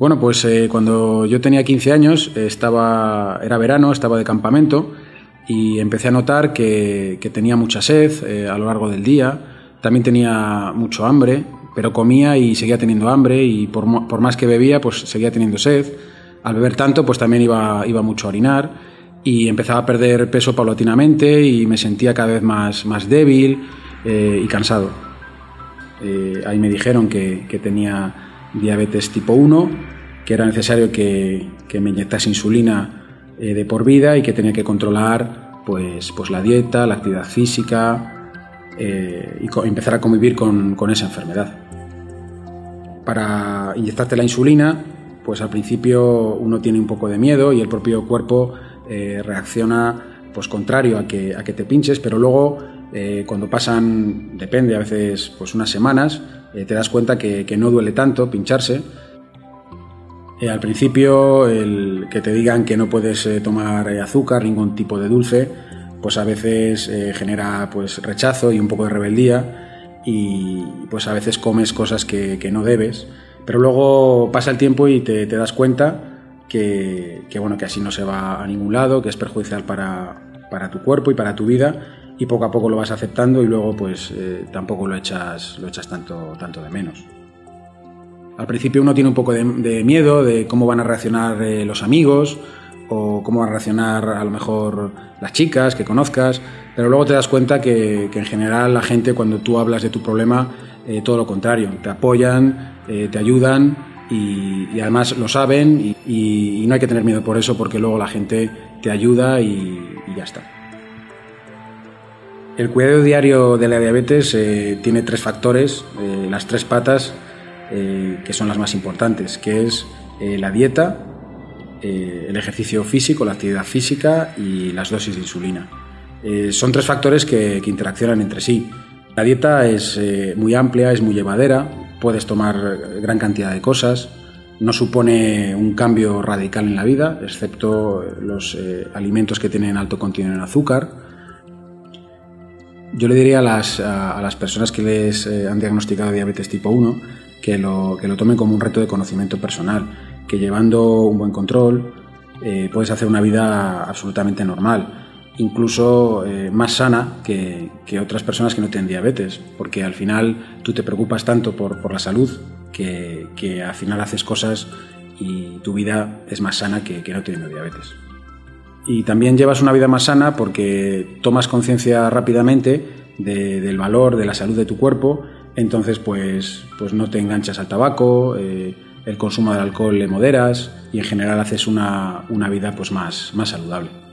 Bueno, pues eh, cuando yo tenía 15 años, eh, estaba, era verano, estaba de campamento y empecé a notar que, tenía mucha sed eh, a lo largo del día, también tenía mucho hambre, pero comía y seguía teniendo hambre y por, por más que bebía, pues seguía teniendo sed. Al beber tanto, pues también iba, iba mucho a orinar y empezaba a perder peso paulatinamente y me sentía cada vez más, más débil eh, y cansado. ahí me dijeron que, que tenía diabetes tipo 1, que era necesario que, me inyectase insulina eh, de por vida y que tenía que controlar pues, pues la dieta, la actividad física eh, y empezar a convivir con, esa enfermedad. Para inyectarte la insulina, pues al principio uno tiene un poco de miedo y el propio cuerpo eh, reacciona pues contrario a que, a que te pinches, pero luego cuando pasan, depende, a veces pues unas semanas, eh, te das cuenta que, no duele tanto pincharse. Eh, al principio, el que te digan que no puedes eh, tomar azúcar, ningún tipo de dulce, pues a veces genera pues, rechazo y un poco de rebeldía y pues a veces comes cosas que, no debes. Pero luego pasa el tiempo y te, das cuenta que, bueno, que así no se va a ningún lado, que es perjudicial para, para tu cuerpo y para tu vida y poco a poco lo vas aceptando y luego pues eh, tampoco lo echas, lo echas tanto, tanto de menos. Al principio uno tiene un poco de, miedo de cómo van a reaccionar eh, los amigos o cómo van a reaccionar a lo mejor las chicas que conozcas, pero luego te das cuenta que, en general la gente cuando tú hablas de tu problema, eh, todo lo contrario, te apoyan, te ayudan y, además lo saben y, no hay que tener miedo por eso porque luego la gente te ayuda y ya está. El cuidado diario de la diabetes eh, tiene tres factores, eh, las tres patas eh, que son las más importantes, que es la dieta, el ejercicio físico, la actividad física y las dosis de insulina. son tres factores que, que, interaccionan entre sí. La dieta es muy amplia, es muy llevadera, puedes tomar gran cantidad de cosas, no supone un cambio radical en la vida, excepto los alimentos que tienen alto contenido en azúcar. Yo le diría a las, a, las personas que les eh, han diagnosticado diabetes tipo 1 que lo, que lo tomen como un reto de conocimiento personal, que llevando un buen control eh, puedes hacer una vida absolutamente normal, incluso eh, más sana que, otras personas que no tienen diabetes, porque al final tú te preocupas tanto por, la salud que, al final haces cosas y tu vida es más sana que, que no teniendo diabetes y también llevas una vida más sana porque tomas conciencia rápidamente del valor, de la salud de tu cuerpo, entonces pues, pues no te enganchas al tabaco, eh, el consumo del alcohol le moderas y en general haces una, vida pues más saludable.